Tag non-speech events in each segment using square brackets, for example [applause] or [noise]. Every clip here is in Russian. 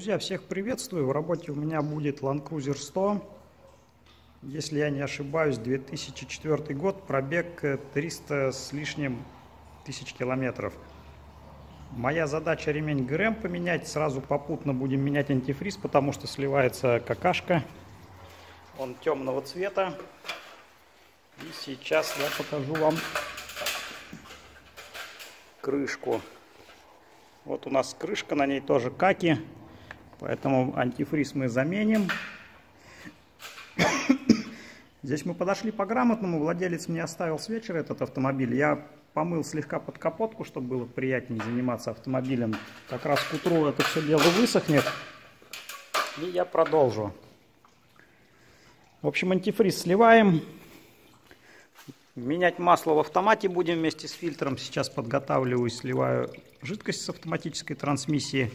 Друзья, всех приветствую. В работе у меня будет Land Cruiser 100. Если я не ошибаюсь, 2004 год, пробег 300 с лишним тысяч километров. Моя задача ремень ГРМ поменять. Сразу попутно будем менять антифриз, потому что сливается какашка. Он темного цвета. И сейчас я покажу вам крышку. Вот у нас крышка, на ней тоже каки. Поэтому антифриз мы заменим. Здесь мы подошли по грамотному. Владелец мне оставил с вечера этот автомобиль. Я помыл слегка под капотку, чтобы было приятнее заниматься автомобилем. Как раз к утру это все дело высохнет. И я продолжу. В общем, антифриз сливаем. Менять масло в автомате будем вместе с фильтром. Сейчас подготавливаю и сливаю жидкость с автоматической трансмиссии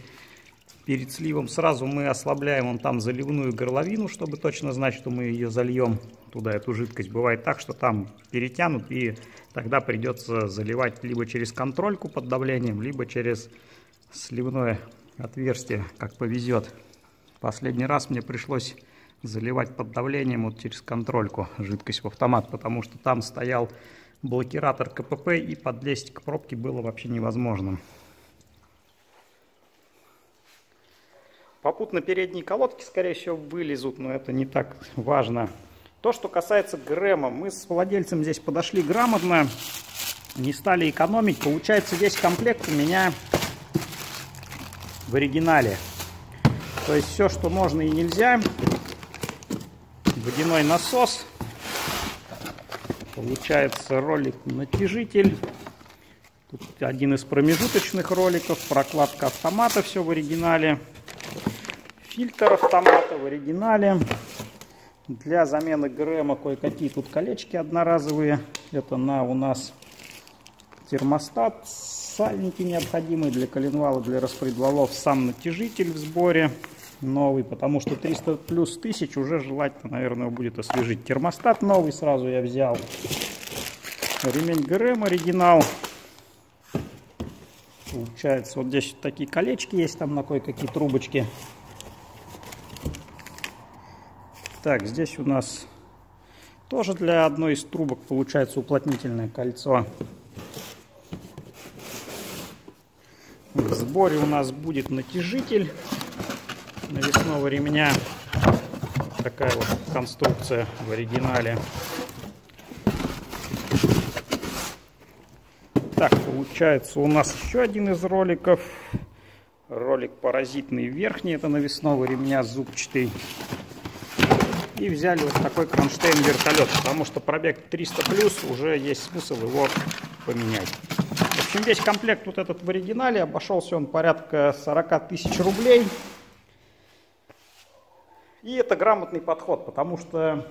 перед сливом сразу мы ослабляем он там заливную горловину, чтобы точно знать, что мы ее зальем туда, эту жидкость. Бывает так, что там перетянут, и тогда придется заливать либо через контрольку под давлением, либо через сливное отверстие, как повезет. Последний раз мне пришлось заливать под давлением вот через контрольку жидкость в автомат, потому что там стоял блокиратор КПП, и подлезть к пробке было вообще невозможным. Попутно передние колодки, скорее всего, вылезут, но это не так важно. То, что касается Грэма, мы с владельцем здесь подошли грамотно, не стали экономить. Получается, весь комплект у меня в оригинале. То есть все, что можно и нельзя. Водяной насос. Получается ролик-натяжитель. Тут один из промежуточных роликов. Прокладка автомата, все в оригинале фильтр автомата в оригинале. Для замены ГРМа кое-какие тут колечки одноразовые. Это на у нас термостат. Сальники необходимые для коленвала, для распредвалов. Сам натяжитель в сборе новый, потому что 300 плюс тысяч уже желательно, наверное, будет освежить. Термостат новый сразу я взял. Ремень ГРМ оригинал. Получается, вот здесь такие колечки есть, там на кое-какие трубочки. Так, здесь у нас тоже для одной из трубок получается уплотнительное кольцо. В сборе у нас будет натяжитель навесного ремня. Такая вот конструкция в оригинале. Так, получается у нас еще один из роликов. Ролик паразитный верхний, это навесного ремня зубчатый. И взяли вот такой кронштейн вертолет, потому что пробег 300 плюс, уже есть смысл его поменять. В общем, весь комплект вот этот в оригинале, обошелся он порядка 40 тысяч рублей. И это грамотный подход, потому что,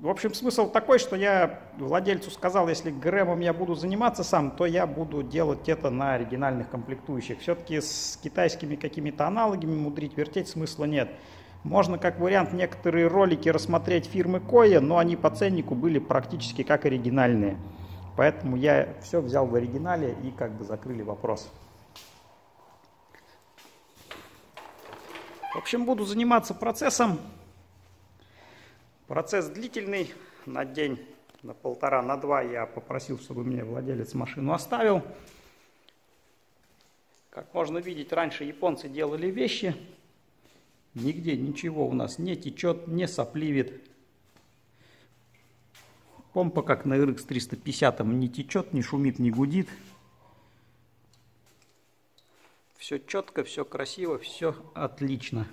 в общем, смысл такой, что я владельцу сказал, если ГРМом я буду заниматься сам, то я буду делать это на оригинальных комплектующих. Все-таки с китайскими какими-то аналогами мудрить, вертеть смысла нет. Можно как вариант некоторые ролики рассмотреть фирмы Коя, но они по ценнику были практически как оригинальные. Поэтому я все взял в оригинале и как бы закрыли вопрос. В общем, буду заниматься процессом. Процесс длительный, на день, на полтора, на два я попросил, чтобы мне владелец машину оставил. Как можно видеть, раньше японцы делали вещи Нигде ничего у нас не течет, не сопливит. Помпа, как на RX 350, не течет, не шумит, не гудит. Все четко, все красиво, все отлично.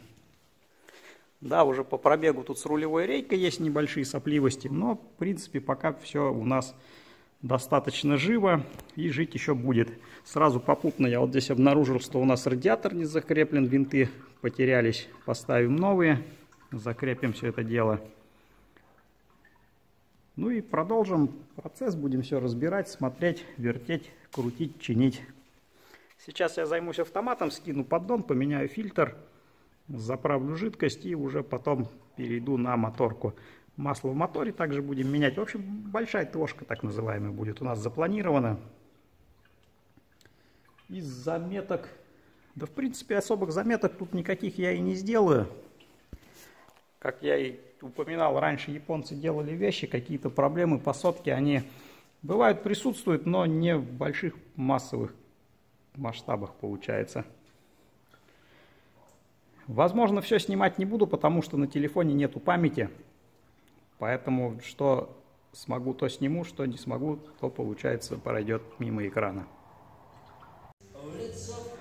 Да, уже по пробегу тут с рулевой рейкой есть небольшие сопливости, но в принципе пока все у нас достаточно живо и жить еще будет. Сразу попутно я вот здесь обнаружил, что у нас радиатор не закреплен, винты потерялись. Поставим новые, закрепим все это дело. Ну и продолжим процесс, будем все разбирать, смотреть, вертеть, крутить, чинить. Сейчас я займусь автоматом, скину поддон, поменяю фильтр, заправлю жидкость и уже потом перейду на моторку. Масло в моторе также будем менять. В общем, большая тошка, так называемая, будет у нас запланирована. Из заметок Да, в принципе, особых заметок тут никаких я и не сделаю. Как я и упоминал, раньше японцы делали вещи, какие-то проблемы по сотке, они бывают присутствуют, но не в больших массовых масштабах получается. Возможно, все снимать не буду, потому что на телефоне нету памяти. Поэтому что смогу, то сниму, что не смогу, то получается пройдет мимо экрана.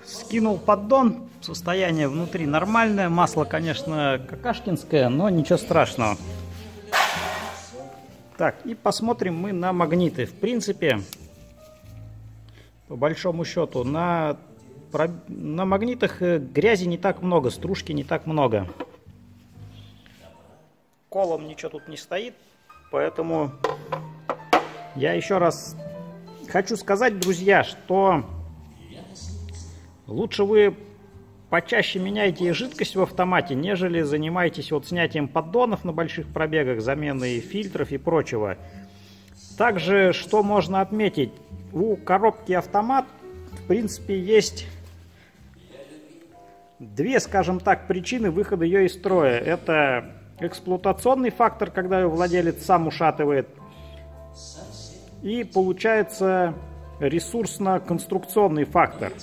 Скинул поддон, состояние внутри нормальное, масло, конечно, какашкинское, но ничего страшного. Так, и посмотрим мы на магниты. В принципе, по большому счету, на, на магнитах э, грязи не так много, стружки не так много. Колом ничего тут не стоит, поэтому я еще раз хочу сказать, друзья, что Лучше вы почаще меняйте жидкость в автомате, нежели занимаетесь вот снятием поддонов на больших пробегах, заменой фильтров и прочего. Также, что можно отметить, у коробки автомат, в принципе, есть две, скажем так, причины выхода ее из строя. Это эксплуатационный фактор, когда ее владелец сам ушатывает. И получается ресурсно-конструкционный фактор –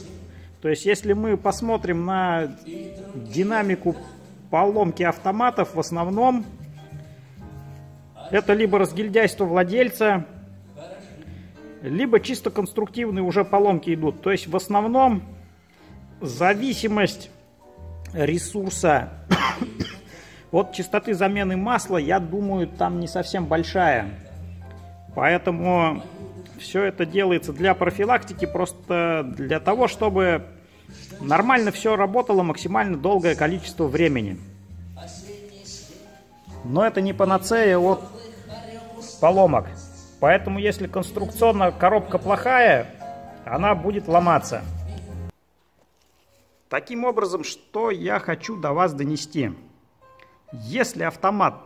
то есть, если мы посмотрим на динамику поломки автоматов, в основном это либо разгильдяйство владельца, либо чисто конструктивные уже поломки идут. То есть, в основном зависимость ресурса от частоты замены масла, я думаю, там не совсем большая. Поэтому все это делается для профилактики, просто для того, чтобы нормально все работало максимально долгое количество времени. Но это не панацея от поломок. Поэтому если конструкционно коробка плохая, она будет ломаться. Таким образом, что я хочу до вас донести. Если автомат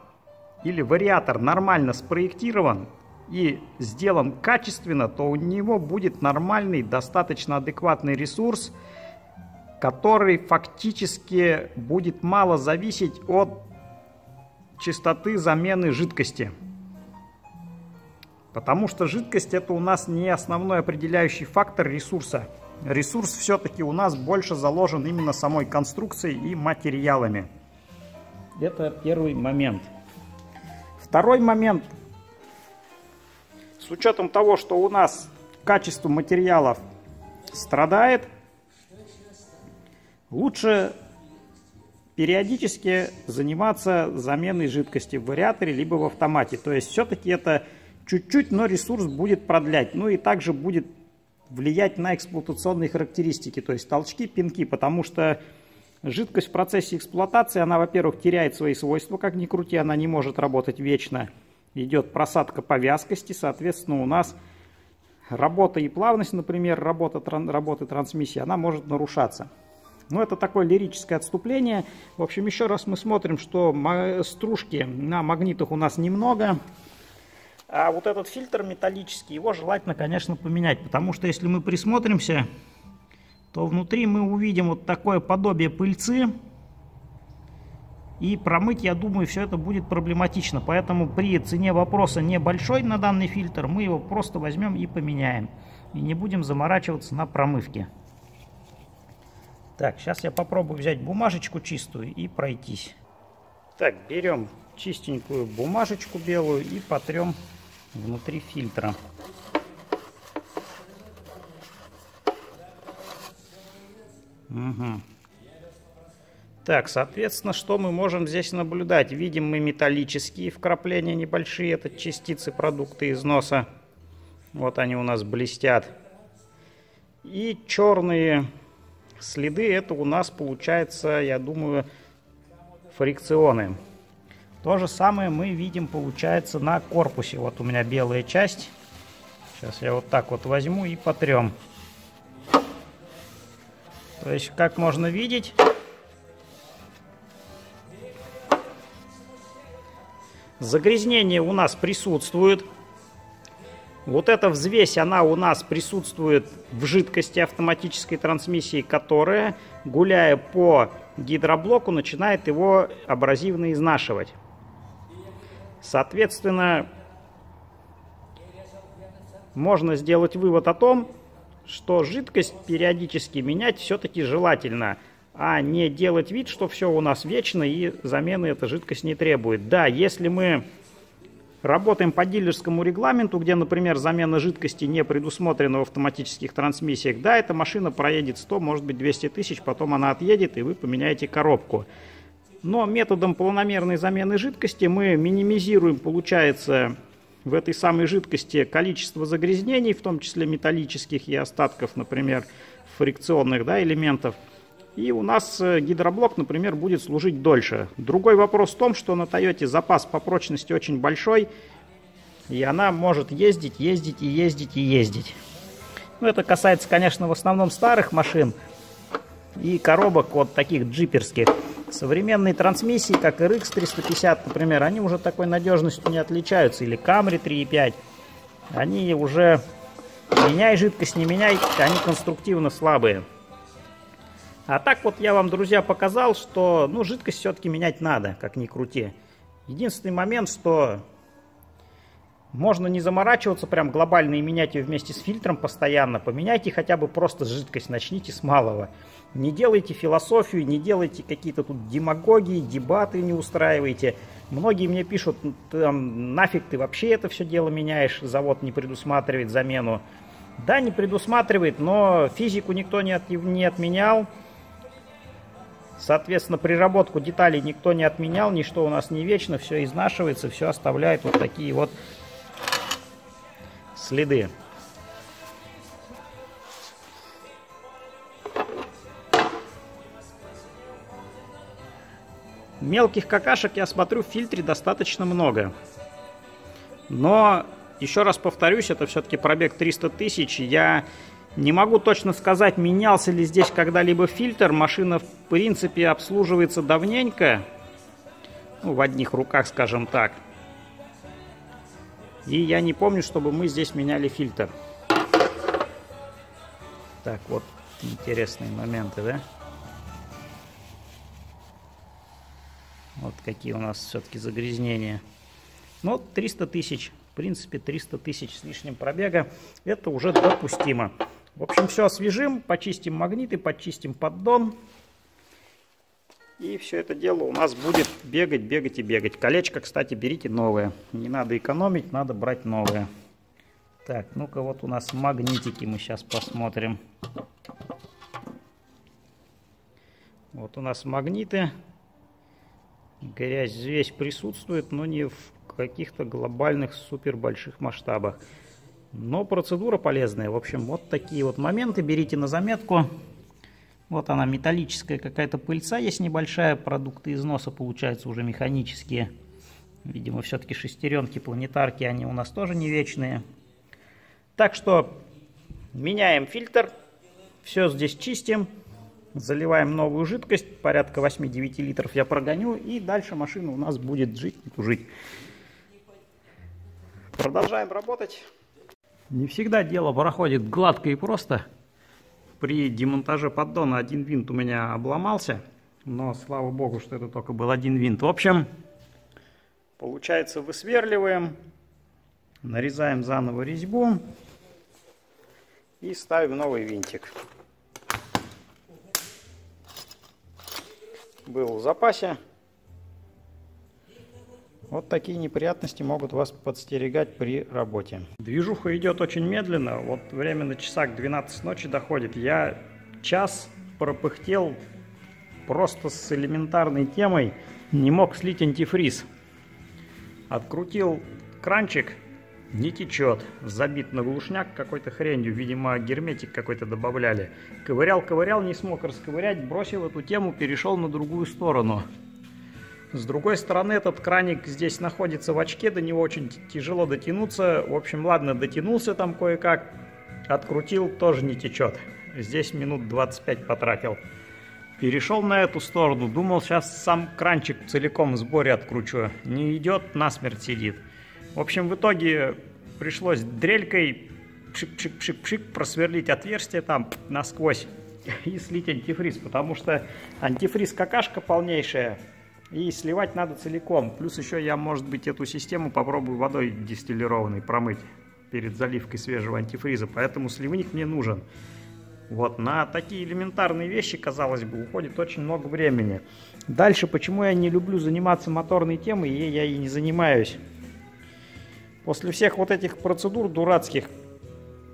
или вариатор нормально спроектирован и сделан качественно, то у него будет нормальный, достаточно адекватный ресурс – который фактически будет мало зависеть от частоты замены жидкости. Потому что жидкость это у нас не основной определяющий фактор ресурса. Ресурс все-таки у нас больше заложен именно самой конструкцией и материалами. Это первый момент. Второй момент. С учетом того, что у нас качество материалов страдает – Лучше периодически заниматься заменой жидкости в вариаторе либо в автомате. То есть все-таки это чуть-чуть, но ресурс будет продлять. Ну и также будет влиять на эксплуатационные характеристики, то есть толчки, пинки, потому что жидкость в процессе эксплуатации, она, во-первых, теряет свои свойства, как ни крути, она не может работать вечно. Идет просадка по вязкости, соответственно, у нас работа и плавность, например, работа, работы трансмиссии, она может нарушаться. Ну, это такое лирическое отступление. В общем, еще раз мы смотрим, что стружки на магнитах у нас немного. А вот этот фильтр металлический, его желательно, конечно, поменять. Потому что если мы присмотримся, то внутри мы увидим вот такое подобие пыльцы. И промыть, я думаю, все это будет проблематично. Поэтому при цене вопроса небольшой на данный фильтр, мы его просто возьмем и поменяем. И не будем заморачиваться на промывке. Так, сейчас я попробую взять бумажечку чистую и пройтись. Так, берем чистенькую бумажечку белую и потрем внутри фильтра. Угу. Так, соответственно, что мы можем здесь наблюдать? Видим мы металлические вкрапления небольшие, это частицы продукта износа. Вот они у нас блестят. И черные Следы это у нас получается, я думаю, фрикционы. То же самое мы видим, получается, на корпусе. Вот у меня белая часть. Сейчас я вот так вот возьму и потрем. То есть, как можно видеть, загрязнение у нас присутствует. Вот эта взвесь, она у нас присутствует в жидкости автоматической трансмиссии, которая, гуляя по гидроблоку, начинает его абразивно изнашивать. Соответственно, можно сделать вывод о том, что жидкость периодически менять все-таки желательно, а не делать вид, что все у нас вечно и замены эта жидкость не требует. Да, если мы Работаем по дилерскому регламенту, где, например, замена жидкости не предусмотрена в автоматических трансмиссиях. Да, эта машина проедет 100, может быть 200 тысяч, потом она отъедет, и вы поменяете коробку. Но методом планомерной замены жидкости мы минимизируем, получается, в этой самой жидкости количество загрязнений, в том числе металлических и остатков, например, фрикционных да, элементов – и у нас э, гидроблок, например, будет служить дольше. Другой вопрос в том, что на Toyota запас по прочности очень большой, и она может ездить, ездить и ездить и ездить. Ну, это касается, конечно, в основном старых машин и коробок вот таких джиперских. Современные трансмиссии, как RX 350, например, они уже такой надежностью не отличаются. Или Camry 3.5. Они уже, меняй жидкость, не меняй, они конструктивно слабые. А так вот я вам, друзья, показал, что ну, жидкость все-таки менять надо, как ни крути. Единственный момент, что можно не заморачиваться прям глобально и менять ее вместе с фильтром постоянно. Поменяйте хотя бы просто жидкость, начните с малого. Не делайте философию, не делайте какие-то тут демагогии, дебаты не устраивайте. Многие мне пишут, там, нафиг ты вообще это все дело меняешь, завод не предусматривает замену. Да, не предусматривает, но физику никто не, от, не отменял. Соответственно, приработку деталей никто не отменял, ничто у нас не вечно, все изнашивается, все оставляет вот такие вот следы. Мелких какашек, я смотрю, в фильтре достаточно много. Но, еще раз повторюсь, это все-таки пробег 300 тысяч. Я не могу точно сказать, менялся ли здесь когда-либо фильтр. Машина, в принципе, обслуживается давненько. Ну, в одних руках, скажем так. И я не помню, чтобы мы здесь меняли фильтр. Так, вот интересные моменты, да? Вот какие у нас все-таки загрязнения. Ну, 300 тысяч. В принципе, 300 тысяч с лишним пробега. Это уже допустимо. В общем, все освежим, почистим магниты, почистим поддон. И все это дело у нас будет бегать, бегать и бегать. Колечко, кстати, берите новое. Не надо экономить, надо брать новое. Так, ну-ка вот у нас магнитики мы сейчас посмотрим. Вот у нас магниты. Грязь здесь присутствует, но не в каких-то глобальных супер больших масштабах. Но процедура полезная. В общем, вот такие вот моменты берите на заметку. Вот она, металлическая какая-то пыльца есть небольшая. Продукты износа получаются уже механические. Видимо, все-таки шестеренки, планетарки, они у нас тоже не вечные. Так что меняем фильтр. Все здесь чистим. Заливаем новую жидкость. Порядка 8-9 литров я прогоню. И дальше машина у нас будет жить и тужить. Продолжаем работать. Не всегда дело проходит гладко и просто. При демонтаже поддона один винт у меня обломался, но слава богу, что это только был один винт. В общем, получается высверливаем, нарезаем заново резьбу и ставим новый винтик. Был в запасе. Вот такие неприятности могут вас подстерегать при работе. Движуха идет очень медленно. Вот время на часах 12 ночи доходит. Я час пропыхтел просто с элементарной темой. Не мог слить антифриз. Открутил кранчик, не течет. Забит на глушняк какой-то хренью. Видимо, герметик какой-то добавляли. Ковырял, ковырял, не смог расковырять. Бросил эту тему, перешел на другую сторону. С другой стороны, этот краник здесь находится в очке, до него очень тяжело дотянуться. В общем, ладно, дотянулся там кое-как, открутил, тоже не течет. Здесь минут 25 потратил. Перешел на эту сторону, думал, сейчас сам кранчик целиком в сборе откручу. Не идет, насмерть сидит. В общем, в итоге пришлось дрелькой пшик-пшик-пшик-пшик просверлить отверстие там насквозь и слить антифриз, потому что антифриз какашка полнейшая, и сливать надо целиком. Плюс еще я, может быть, эту систему попробую водой дистиллированной промыть перед заливкой свежего антифриза, поэтому сливник мне нужен. Вот, на такие элементарные вещи, казалось бы, уходит очень много времени. Дальше, почему я не люблю заниматься моторной темой, и я и не занимаюсь. После всех вот этих процедур дурацких,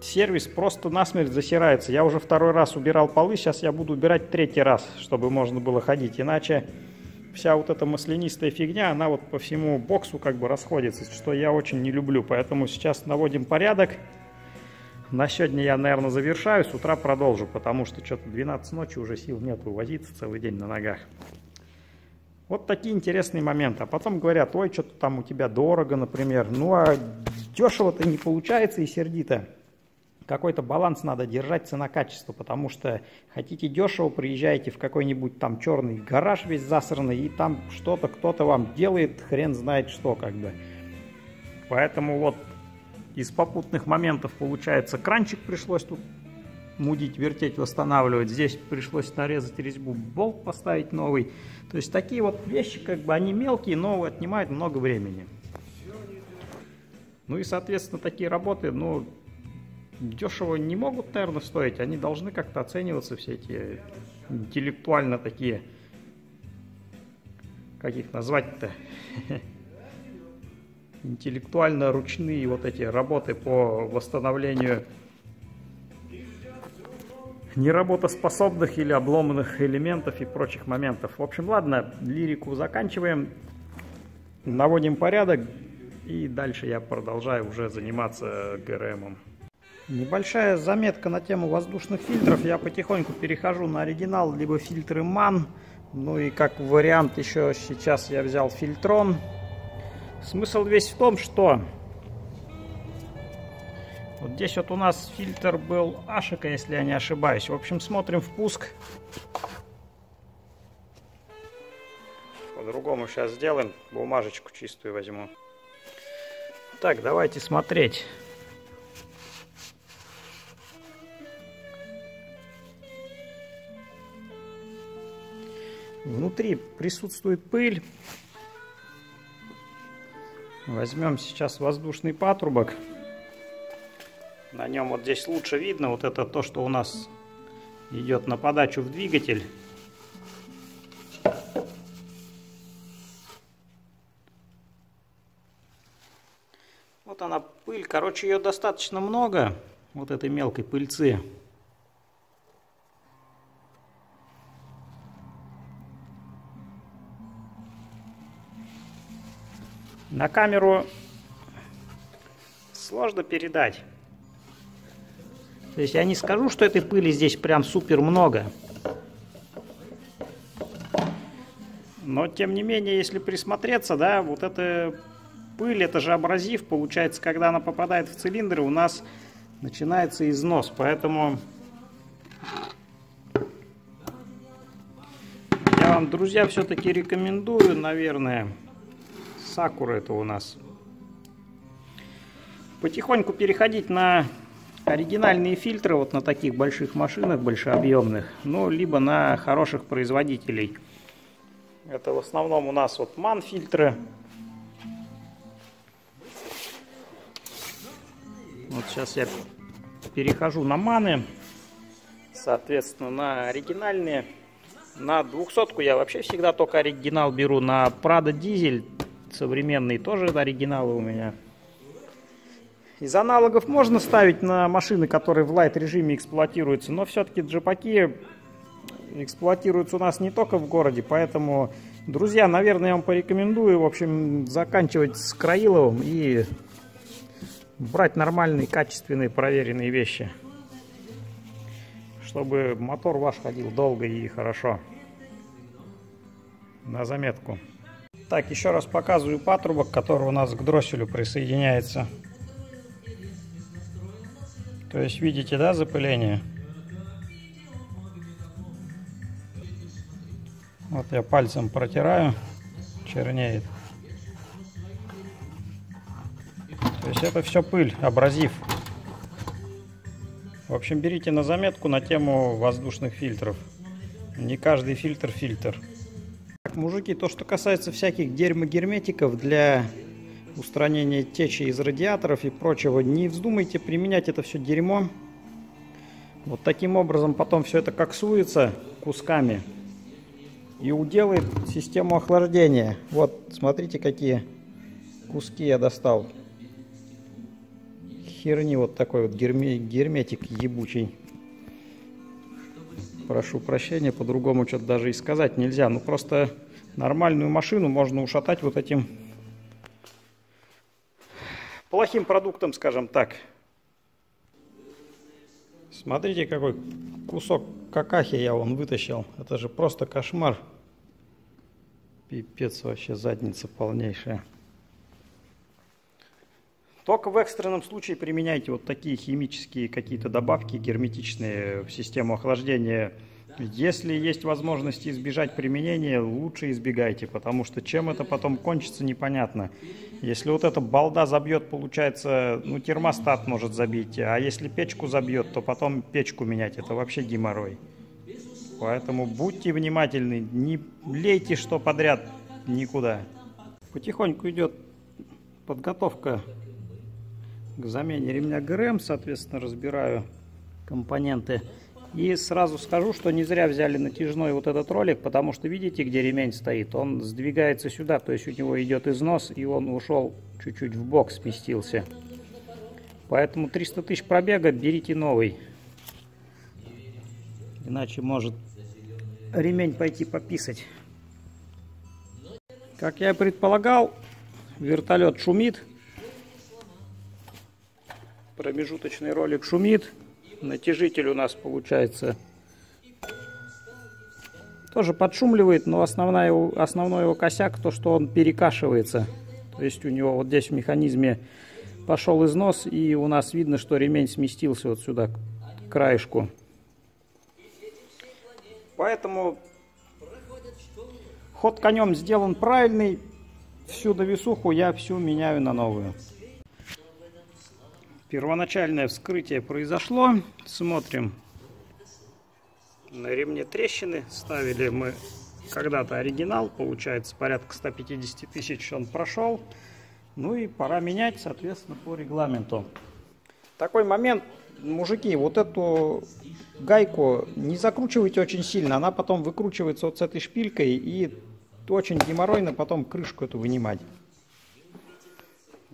сервис просто насмерть засирается. Я уже второй раз убирал полы, сейчас я буду убирать третий раз, чтобы можно было ходить. Иначе вся вот эта маслянистая фигня, она вот по всему боксу как бы расходится, что я очень не люблю. Поэтому сейчас наводим порядок. На сегодня я, наверное, завершаю, с утра продолжу, потому что что-то 12 ночи уже сил нет возиться целый день на ногах. Вот такие интересные моменты. А потом говорят, ой, что-то там у тебя дорого, например. Ну, а дешево-то не получается и сердито какой-то баланс надо держать цена-качество, потому что хотите дешево, приезжаете в какой-нибудь там черный гараж весь засранный, и там что-то кто-то вам делает, хрен знает что как бы. Поэтому вот из попутных моментов получается кранчик пришлось тут мудить, вертеть, восстанавливать. Здесь пришлось нарезать резьбу, болт поставить новый. То есть такие вот вещи, как бы они мелкие, но отнимают много времени. Ну и, соответственно, такие работы, ну, дешево не могут, наверное, стоить. Они должны как-то оцениваться, все эти интеллектуально такие, как их назвать-то, [laughs] интеллектуально ручные вот эти работы по восстановлению неработоспособных или обломанных элементов и прочих моментов. В общем, ладно, лирику заканчиваем, наводим порядок, и дальше я продолжаю уже заниматься ГРМом. Небольшая заметка на тему воздушных фильтров. Я потихоньку перехожу на оригинал, либо фильтры MAN. Ну и как вариант еще сейчас я взял фильтрон. Смысл весь в том, что вот здесь вот у нас фильтр был Ашика, если я не ошибаюсь. В общем, смотрим впуск. По-другому сейчас сделаем. Бумажечку чистую возьму. Так, давайте смотреть. Внутри присутствует пыль. Возьмем сейчас воздушный патрубок. На нем вот здесь лучше видно. Вот это то, что у нас идет на подачу в двигатель. Вот она пыль. Короче, ее достаточно много. Вот этой мелкой пыльцы. На камеру сложно передать. То есть я не скажу, что этой пыли здесь прям супер много. Но тем не менее, если присмотреться, да, вот эта пыль, это же абразив, получается, когда она попадает в цилиндры, у нас начинается износ. Поэтому я вам, друзья, все-таки рекомендую, наверное, Сакура это у нас. Потихоньку переходить на оригинальные фильтры вот на таких больших машинах, большеобъемных, ну, либо на хороших производителей. Это в основном у нас вот ман фильтры. Вот сейчас я перехожу на маны, соответственно, на оригинальные. На двухсотку я вообще всегда только оригинал беру. На Prado дизель современные тоже оригиналы у меня. Из аналогов можно ставить на машины, которые в лайт режиме эксплуатируются, но все-таки джипаки эксплуатируются у нас не только в городе, поэтому, друзья, наверное, я вам порекомендую, в общем, заканчивать с Краиловым и брать нормальные, качественные, проверенные вещи, чтобы мотор ваш ходил долго и хорошо. На заметку. Так, еще раз показываю патрубок, который у нас к дросселю присоединяется. То есть видите, да, запыление? Вот я пальцем протираю, чернеет. То есть это все пыль, абразив. В общем, берите на заметку на тему воздушных фильтров. Не каждый фильтр фильтр. Так, мужики, то, что касается всяких дерьмогерметиков для устранения течи из радиаторов и прочего, не вздумайте применять это все дерьмо. Вот таким образом потом все это коксуется кусками и уделает систему охлаждения. Вот, смотрите, какие куски я достал. Херни вот такой вот герме, герметик ебучий. Прошу прощения, по-другому что-то даже и сказать нельзя. Ну просто нормальную машину можно ушатать вот этим плохим продуктом, скажем так. Смотрите, какой кусок какахи я вон вытащил. Это же просто кошмар. Пипец вообще, задница полнейшая. Только в экстренном случае применяйте вот такие химические какие-то добавки герметичные в систему охлаждения. Если есть возможность избежать применения, лучше избегайте, потому что чем это потом кончится, непонятно. Если вот эта балда забьет, получается, ну термостат может забить, а если печку забьет, то потом печку менять, это вообще геморрой. Поэтому будьте внимательны, не лейте что подряд никуда. Потихоньку идет подготовка к замене ремня ГРМ, соответственно, разбираю компоненты. И сразу скажу, что не зря взяли натяжной вот этот ролик, потому что видите, где ремень стоит? Он сдвигается сюда, то есть у него идет износ, и он ушел чуть-чуть в бок, сместился. Поэтому 300 тысяч пробега, берите новый. Иначе может ремень пойти пописать. Как я предполагал, вертолет шумит. Промежуточный ролик шумит. Натяжитель у нас получается тоже подшумливает, но основная основной его косяк то, что он перекашивается. То есть у него вот здесь в механизме пошел износ, и у нас видно, что ремень сместился вот сюда, к краешку. Поэтому ход конем сделан правильный. Всю довесуху я всю меняю на новую. Первоначальное вскрытие произошло. Смотрим. На ремне трещины. Ставили мы когда-то оригинал. Получается порядка 150 тысяч он прошел. Ну и пора менять, соответственно, по регламенту. Такой момент, мужики, вот эту гайку не закручивайте очень сильно. Она потом выкручивается вот с этой шпилькой и очень геморройно потом крышку эту вынимать.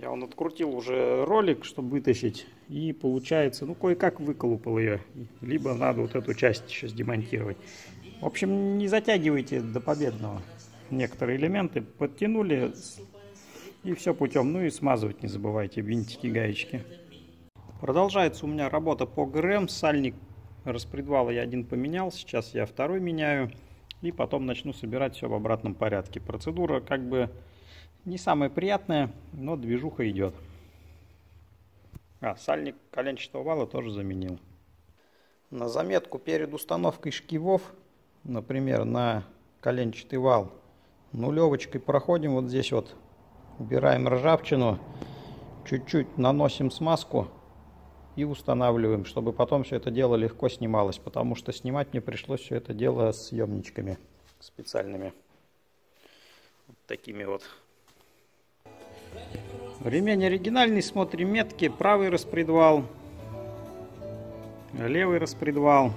Я вон открутил уже ролик, чтобы вытащить. И получается, ну кое-как выколупал ее. Либо надо вот эту часть сейчас демонтировать. В общем, не затягивайте до победного. Некоторые элементы подтянули. И все путем. Ну и смазывать не забывайте винтики, гаечки. Продолжается у меня работа по ГРМ. Сальник распредвала я один поменял. Сейчас я второй меняю. И потом начну собирать все в обратном порядке. Процедура как бы не самое приятное, но движуха идет. А, сальник коленчатого вала тоже заменил. На заметку перед установкой шкивов, например, на коленчатый вал, нулевочкой проходим вот здесь вот, убираем ржавчину, чуть-чуть наносим смазку и устанавливаем, чтобы потом все это дело легко снималось, потому что снимать мне пришлось все это дело съемничками специальными. Вот такими вот Ремень оригинальный, смотрим метки. Правый распредвал, левый распредвал.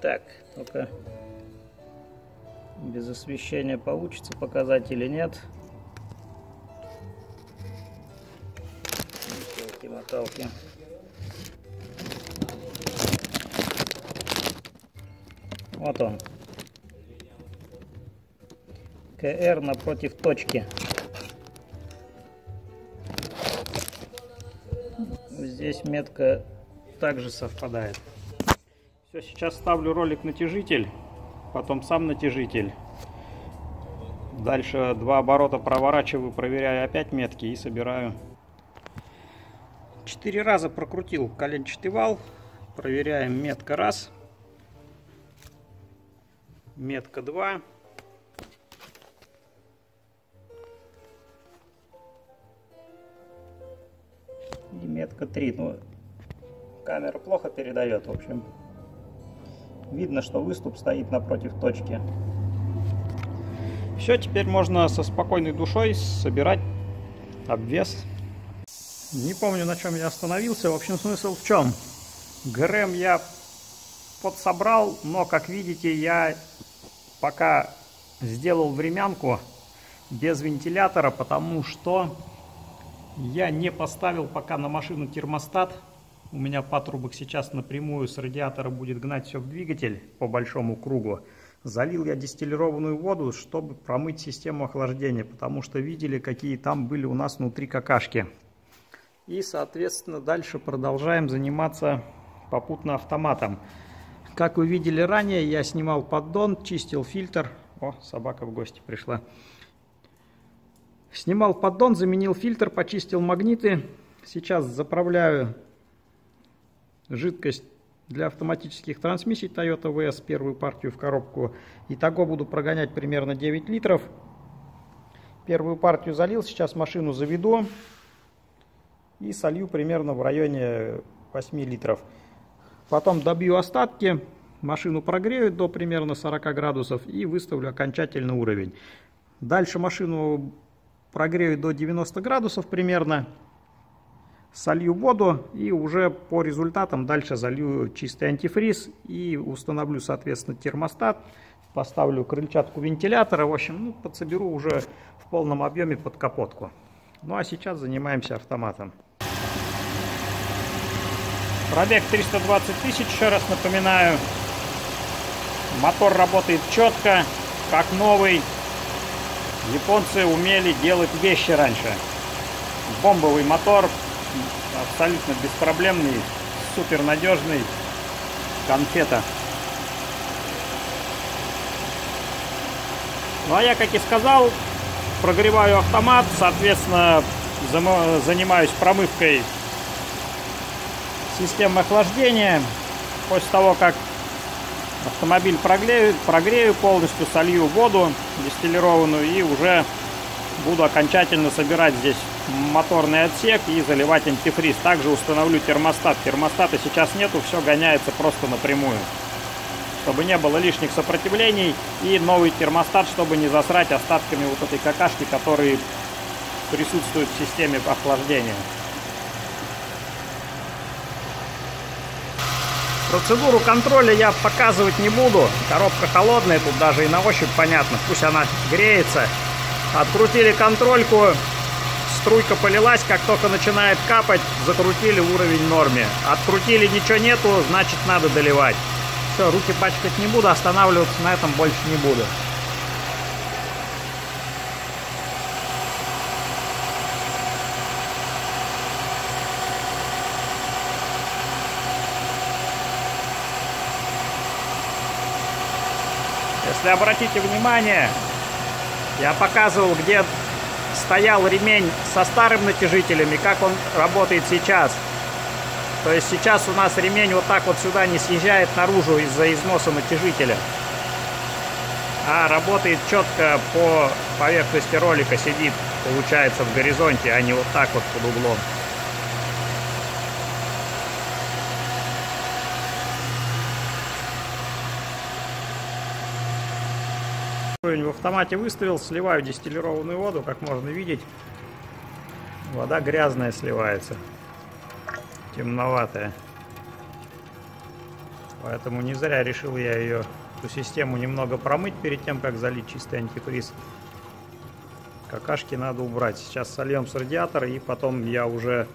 Так, только без освещения получится показать или нет. Моталки. Вот он. КР напротив точки. Здесь метка также совпадает. Все, сейчас ставлю ролик натяжитель, потом сам натяжитель. Дальше два оборота проворачиваю, проверяю опять метки и собираю. Четыре раза прокрутил коленчатый вал, Проверяем метка раз. Метка два. И метка 3. Ну, камера плохо передает, в общем. Видно, что выступ стоит напротив точки. Все, теперь можно со спокойной душой собирать обвес. Не помню, на чем я остановился. В общем, смысл в чем? ГРМ я подсобрал, но, как видите, я пока сделал времянку без вентилятора, потому что я не поставил пока на машину термостат. У меня патрубок сейчас напрямую с радиатора будет гнать все в двигатель по большому кругу. Залил я дистиллированную воду, чтобы промыть систему охлаждения, потому что видели, какие там были у нас внутри какашки. И, соответственно, дальше продолжаем заниматься попутно автоматом. Как вы видели ранее, я снимал поддон, чистил фильтр. О, собака в гости пришла. Снимал поддон, заменил фильтр, почистил магниты. Сейчас заправляю жидкость для автоматических трансмиссий Toyota VS, первую партию в коробку. Итого буду прогонять примерно 9 литров. Первую партию залил, сейчас машину заведу и солью примерно в районе 8 литров. Потом добью остатки, машину прогрею до примерно 40 градусов и выставлю окончательный уровень. Дальше машину прогрею до 90 градусов примерно солью воду и уже по результатам дальше залью чистый антифриз и установлю, соответственно, термостат, поставлю крыльчатку вентилятора, в общем, ну, подсоберу уже в полном объеме под капотку. Ну а сейчас занимаемся автоматом. Пробег 320 тысяч, еще раз напоминаю. Мотор работает четко, как новый. Японцы умели делать вещи раньше. Бомбовый мотор, абсолютно беспроблемный, супер надежный, конфета. Ну а я, как и сказал, прогреваю автомат, соответственно, занимаюсь промывкой системы охлаждения. После того, как автомобиль прогрею, прогрею полностью, солью воду дистиллированную и уже буду окончательно собирать здесь моторный отсек и заливать антифриз. Также установлю термостат. Термостата сейчас нету, все гоняется просто напрямую. Чтобы не было лишних сопротивлений. И новый термостат, чтобы не засрать остатками вот этой какашки, которые присутствуют в системе охлаждения. Процедуру контроля я показывать не буду. Коробка холодная, тут даже и на ощупь понятно. Пусть она греется. Открутили контрольку, струйка полилась, как только начинает капать, закрутили уровень норме. Открутили, ничего нету, значит надо доливать. Все, руки пачкать не буду, останавливаться на этом больше не буду. Если обратите внимание, я показывал, где стоял ремень со старым натяжителем и как он работает сейчас. То есть сейчас у нас ремень вот так вот сюда не съезжает наружу из-за износа натяжителя. А работает четко по поверхности ролика, сидит, получается, в горизонте, а не вот так вот под углом. Автомате выставил, сливаю дистиллированную воду, как можно видеть. Вода грязная сливается, темноватая. Поэтому не зря решил я ее, эту систему немного промыть перед тем, как залить чистый антифриз. Какашки надо убрать. Сейчас сольем с радиатора и потом я уже,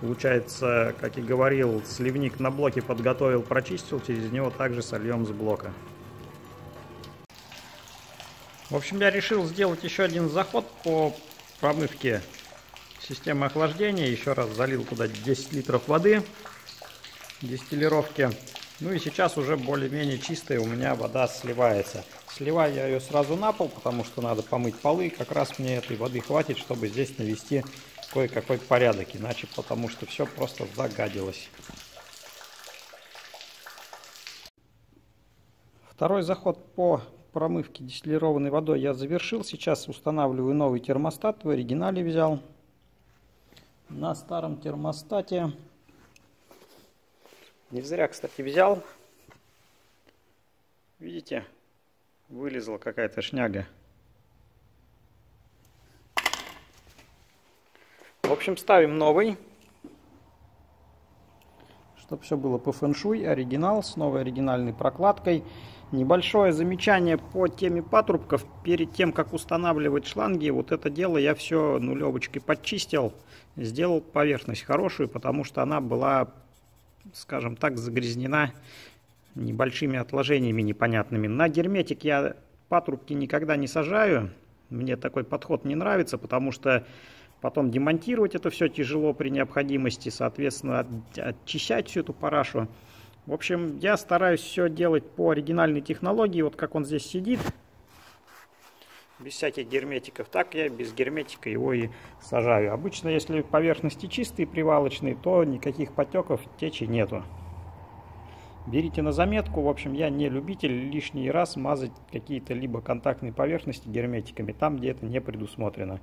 получается, как и говорил, сливник на блоке подготовил, прочистил, через него также сольем с блока. В общем, я решил сделать еще один заход по промывке системы охлаждения. Еще раз залил туда 10 литров воды дистиллировки. Ну и сейчас уже более-менее чистая у меня вода сливается. Сливаю я ее сразу на пол, потому что надо помыть полы. Как раз мне этой воды хватит, чтобы здесь навести кое-какой порядок. Иначе потому что все просто загадилось. Второй заход по промывке дистиллированной водой я завершил. Сейчас устанавливаю новый термостат. В оригинале взял. На старом термостате. Не зря, кстати, взял. Видите, вылезла какая-то шняга. В общем, ставим новый. Чтобы все было по фэншуй, оригинал с новой оригинальной прокладкой. Небольшое замечание по теме патрубков. Перед тем, как устанавливать шланги, вот это дело я все нулевочкой подчистил. Сделал поверхность хорошую, потому что она была, скажем так, загрязнена небольшими отложениями непонятными. На герметик я патрубки никогда не сажаю. Мне такой подход не нравится, потому что потом демонтировать это все тяжело при необходимости, соответственно, очищать всю эту парашу. В общем, я стараюсь все делать по оригинальной технологии, вот как он здесь сидит, без всяких герметиков. Так я без герметика его и сажаю. Обычно, если поверхности чистые, привалочные, то никаких потеков, течи нету. Берите на заметку. В общем, я не любитель лишний раз мазать какие-то либо контактные поверхности герметиками, там, где это не предусмотрено.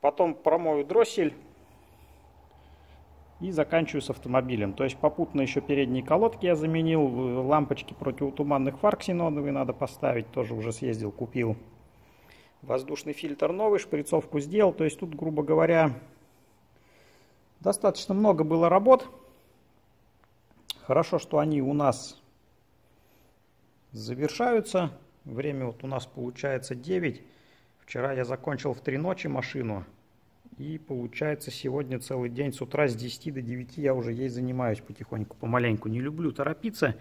Потом промою дроссель и заканчиваю с автомобилем. То есть попутно еще передние колодки я заменил, лампочки противотуманных фар ксеноновые надо поставить, тоже уже съездил, купил. Воздушный фильтр новый, шприцовку сделал. То есть тут, грубо говоря, достаточно много было работ. Хорошо, что они у нас завершаются. Время вот у нас получается 9. Вчера я закончил в 3 ночи машину. И получается сегодня целый день с утра с 10 до 9 я уже ей занимаюсь потихоньку, помаленьку. Не люблю торопиться,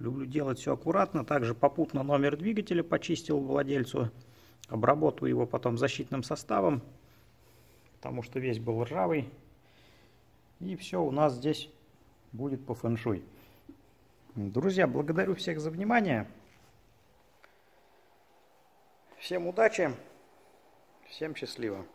люблю делать все аккуратно. Также попутно номер двигателя почистил владельцу. Обработаю его потом защитным составом, потому что весь был ржавый. И все у нас здесь будет по фэншуй. Друзья, благодарю всех за внимание. Всем удачи, всем счастливо.